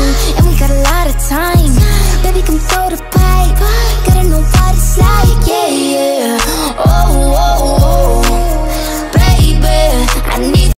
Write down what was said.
And